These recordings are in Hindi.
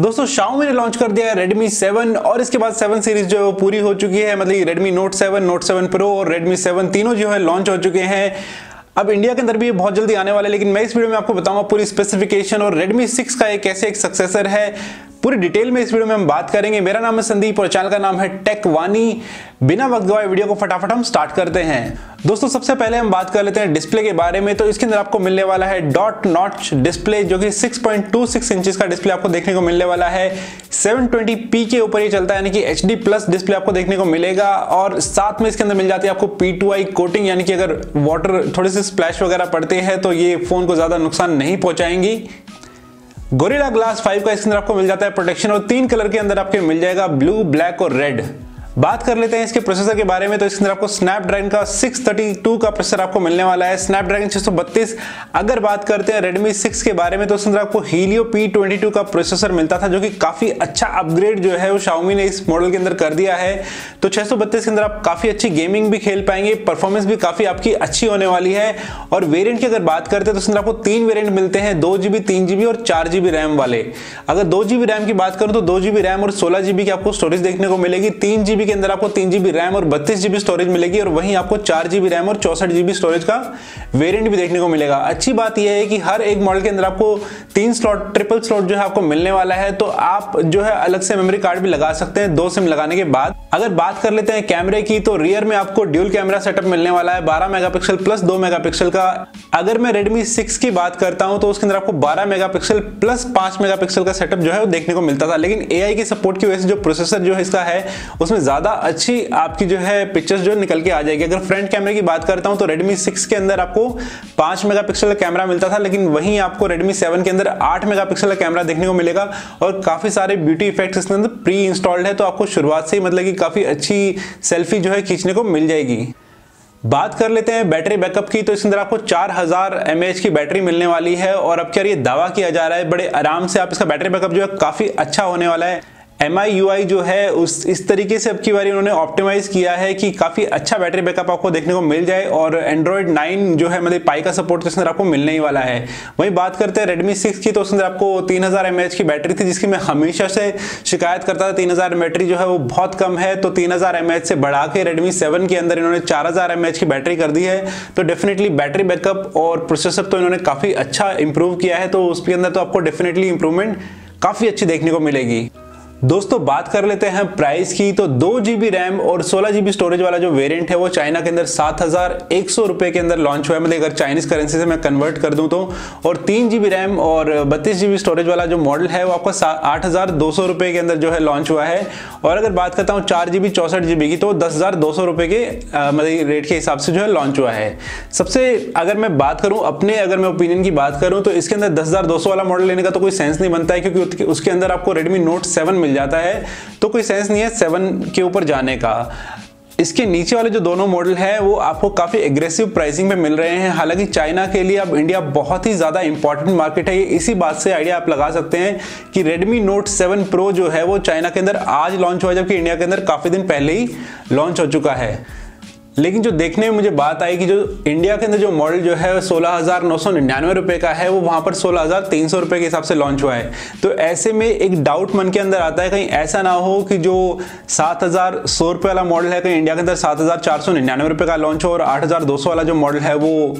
दोस्तों Xiaomi ने लॉन्च कर दिया है Redmi 7 और इसके बाद 7 सीरीज़ जो है वो पूरी हो चुकी है। मतलब Redmi Note 7, Note 7 Pro और Redmi 7 तीनों जो है लॉन्च हो चुके हैं। अब इंडिया के अंदर भी बहुत जल्दी आने वाले लेकिन मैं इस वीडियो में आपको बताऊँगा पूरी स्पेसिफिकेशन और Redmi 6 का एक कैसे एक सक्सेसर है। पूरी डिटेल में इस वीडियो में हम बात करेंगे। मेरा नाम है संदीप और चैनल का नाम है टेक वानी बिना वक्त गवाए वीडियो को फटाफट हम स्टार्ट करते हैं। दोस्तों, सबसे पहले हम बात कर लेते हैं डिस्प्ले के बारे में। तो इसके अंदर आपको मिलने वाला है डॉट नॉच डिस्प्ले, जो कि 6.26 इंचेस का डिस्प्ले आपको देखने को मिलने वाला है। 720p के ऊपर ये चलता है, यानी कि एचडी प्लस डिस्प्ले आपको देखने को मिलेगा। और साथ में इसके अंदर मिल जाती है आपको P2i कोटिंग यानी कि अगर वाटर थोड़े से स्प्लैश वगैरह पड़ते हैं तो ये फ़ोन को ज़्यादा नुकसान नहीं पहुंचाएँगी। गोरिल्ला ग्लास फाइव का इसके अंदर आपको मिल जाता है। प्रोटेक्शन और तीन कलर के अंदर आपके मिल जाएगा। ब्लू, ब्लैक और रेड। बात कर लेते हैं इसके प्रोसेसर के बारे में। तो इसके अंदर आपको स्नैपड्रैगन का 632 का प्रोसेसर आपको मिलने वाला है। स्नैपड्रैगन 632 अगर बात करते हैं Redmi 6 के बारे में तो इसके अंदर आपको Helio P22 का प्रोसेसर मिलता था, जो कि काफ़ी अच्छा अपग्रेड जो है वो Xiaomi ने इस मॉडल के अंदर कर दिया है। तो 632 के अंदर आप काफ़ी अच्छी गेमिंग भी खेल पाएँगे परफॉर्मेंस भी काफ़ी आपकी अच्छी होने वाली है। और वेरियंट की अगर बात करते हैं तो इसके आपको तीन वेरियंट मिलते हैं, दो तीन जीबी और चार जीबी रैम वाले। अगर दो जीबी रैम की बात करूँ तो दो जीबी रैम और सोलह जीबी की आपको स्टोरेज देखने को मिलेगी। तीन जीबी के अंदर आपको तीन जीबी रैम और बत्तीस जीबी स्टोरेज मिलेगी और वहीं आपको चार जीबी रैम और चौसठ जीबी स्टोरेज का वेरिएंट भी देखने को मिलेगा। अच्छी बात यह है कि हर एक मॉडल के अंदर आपको तीन स्लॉट ट्रिपल स्लॉट जो है आपको मिलने वाला है तो आप जो है अलग से मेमोरी कार्ड भी लगा सकते हैं दो सिम लगाने के बाद। अगर बात कर लेते हैं कैमरे की तो रियर में आपको ड्यूल कैमरा सेटअप मिलने वाला है, बारह मेगा प्लस दो मेगा का। अगर मैं रेडमी सिक्स की बात करता हूँ तो उसके अंदर आपको बारह मेगा प्लस पाँच मेगा का सेटअप जो है देखने को मिलता था। लेकिन एआई की सपोर्ट की वजह से जो प्रोसेसर जो है इसका है, उसमें ज़्यादा अच्छी आपकी जो है पिक्चर्स जो निकल के आ जाएगी। अगर फ्रंट कैमरे की बात करता हूँ तो Redmi 6 के अंदर आपको 5 मेगापिक्सल का कैमरा मिलता था, लेकिन वहीं आपको Redmi 7 के अंदर 8 मेगापिक्सल का कैमरा देखने को मिलेगा और काफ़ी सारे ब्यूटी इफेक्ट्स इसके अंदर प्री इंस्टॉल्ड है तो आपको शुरुआत से ही मतलब कि काफ़ी अच्छी सेल्फी जो है खींचने को मिल जाएगी। बात कर लेते हैं बैटरी बैकअप की तो इसके अंदर आपको 4000 हज़ार की बैटरी मिलने वाली है और अब क्या ये दावा किया जा रहा है, बड़े आराम से आप इसका बैटरी बैकअप जो है काफ़ी अच्छा होने वाला है। एम आई जो है, उस, इस तरीके से अब की बारी उन्होंने ऑप्टिमाइज किया है कि काफ़ी अच्छा बैटरी बैकअप आपको देखने को मिल जाए और एंड्रॉइड 9 जो है मतलब पाई का सपोर्ट तो आपको मिलने ही वाला है। वहीं बात करते हैं रेडमी 6 की तो अंदर आपको 3000 हज़ार की बैटरी थी, जिसकी मैं हमेशा से शिकायत करता था। 3000 हज़ार बैटरी जो है, वो बहुत कम है तो तीन हज़ार से बढ़ा के रेडमी सेवन के अंदर इन्होंने चार हज़ार की बैटरी कर दी है। तो डेफिनेटली बैटरी बैकअप और प्रोसेसर तो इन्होंने काफ़ी अच्छा इंप्रूव किया है तो उसके अंदर तो आपको डेफिनेटली इंप्रूवमेंट काफ़ी अच्छी देखने को मिलेगी। दोस्तों, बात कर लेते हैं प्राइस की। तो दो जीबी रैम और सोलह जीबी स्टोरेज वाला जो वेरिएंट है, वो चाइना के अंदर सात हज़ार एक सौ रुपए के अंदर लॉन्च हुआ है। मतलब अगर चाइनीज़ करेंसी से मैं कन्वर्ट कर दूँ तो। और तीन जीबी रैम और बत्तीस जीबी स्टोरेज वाला जो मॉडल है, वो आपका आठ हज़ार दो सौ रुपए के अंदर जो है लॉन्च हुआ है। और अगर बात करता हूँ चार जीबी चौसठ जीबी की तो दस हज़ार दो सौ रुपए के मतलब रेट के हिसाब से जो है लॉन्च हुआ है। सबसे अगर मैं बात करूँ, अपने अगर मैं ओपिनियन की बात करूँ तो इसके अंदर दस हज़ार दो सौ वाला मॉडल लेने का तो कोई सेंस नहीं बनता है, क्योंकि उसके अंदर आपको रेडमी नोट सेवन मिल जाता है। तो कोई सेंस नहीं है सेवन के ऊपर जाने का। इसके नीचे वाले जो दोनों मॉडल हैं, वो आपको काफ़ी एग्रेसिव प्राइसिंग में मिल रहे हैं। हालाँकि चाइना के लिए अब इंडिया बहुत ही ज़्यादा इंपॉर्टेंट मार्केट है। ये इसी बात से आइडिया आप लगा सकते हैं कि Redmi Note 7 Pro जो है, वो चाइना के अंदर आज लॉन्च हुआ जबकि इंडिया के अंदर काफ़ी दिन पहले ही लॉन्च हो चुका है। लेकिन जो देखने में मुझे बात आई कि जो इंडिया के अंदर जो मॉडल जो है सोलह हज़ार नौ सौ निन्यानवे रुपए का है, वो वहाँ पर सोलह हज़ार तीन सौ रुपए के हिसाब से लॉन्च हुआ है। तो ऐसे में एक डाउट मन के अंदर आता है कहीं ऐसा ना हो कि जो सात हज़ार सौ रुपए वाला मॉडल है, कहीं इंडिया के अंदर सात हज़ार चार सौ निन्यानवे रुपए का लॉन्च हो और आठ हज़ार दो सौ वाला जो मॉडल है वो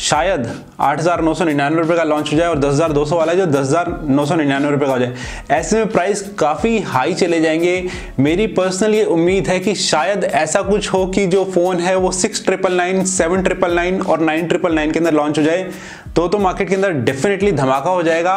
शायद आठ हज़ार नौ सौ निन्यानवे रुपये का लॉन्च हो जाए और दस हज़ार दो सौ वाला जो दस हज़ार नौ सौ निन्यानवे रुपये का हो जाए। ऐसे में प्राइस काफ़ी हाई चले जाएँगे। मेरी पर्सनल ये उम्मीद है कि शायद ऐसा कुछ हो कि जो फ़ोन है वो six triple nine seven triple nine और नाइन ट्रिपल नाइन के अंदर लॉन्च हो जाए। तो तो मार्केट के अंदर डेफिनेटली धमाका हो जाएगा।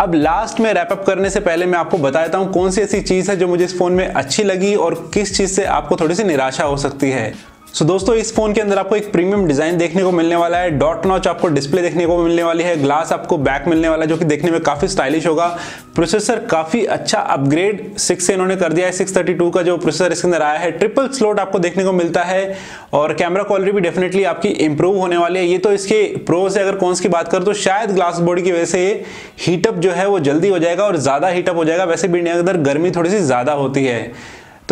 अब लास्ट में रैपअप करने से पहले मैं आपको बता देता हूँ कौन सी ऐसी चीज़ है जो मुझे इस फ़ोन में अच्छी लगी और किस चीज़ से आपको थोड़ी सी निराशा हो सकती है। सो so, दोस्तों इस फ़ोन के अंदर आपको एक प्रीमियम डिज़ाइन देखने को मिलने वाला है। डॉट नॉच आपको डिस्प्ले देखने को मिलने वाली है। ग्लास आपको बैक मिलने वाला है जो कि देखने में काफ़ी स्टाइलिश होगा। प्रोसेसर काफ़ी अच्छा अपग्रेड सिक्स से इन्होंने कर दिया है। 632 का जो प्रोसेसर इसके अंदर आया है ट्रिपल स्लोट आपको देखने को मिलता है। और कैमरा क्वालिटी भी डेफिनेटली आपकी इंप्रूव होने वाली है। ये तो इसके प्रो से अगर कौन की बात करें तो शायद ग्लास बॉडी की वजह से हीटअप जो है वो जल्दी हो जाएगा और ज़्यादा हीटअप हो जाएगा। वैसे भी इंडिया के अंदर गर्मी थोड़ी सी ज़्यादा होती है।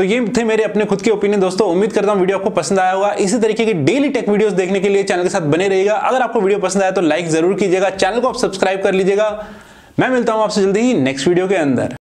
तो ये थे मेरे अपने खुद के ओपिनियन दोस्तों, उम्मीद करता हूँ वीडियो आपको पसंद आया होगा। इसी तरीके की डेली टेक वीडियोस देखने के लिए चैनल के साथ बने रहेगा अगर आपको वीडियो पसंद आया तो लाइक ज़रूर कीजिएगा। चैनल को आप सब्सक्राइब कर लीजिएगा। मैं मिलता हूँ आपसे जल्दी ही नेक्स्ट वीडियो के अंदर।